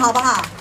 好不好？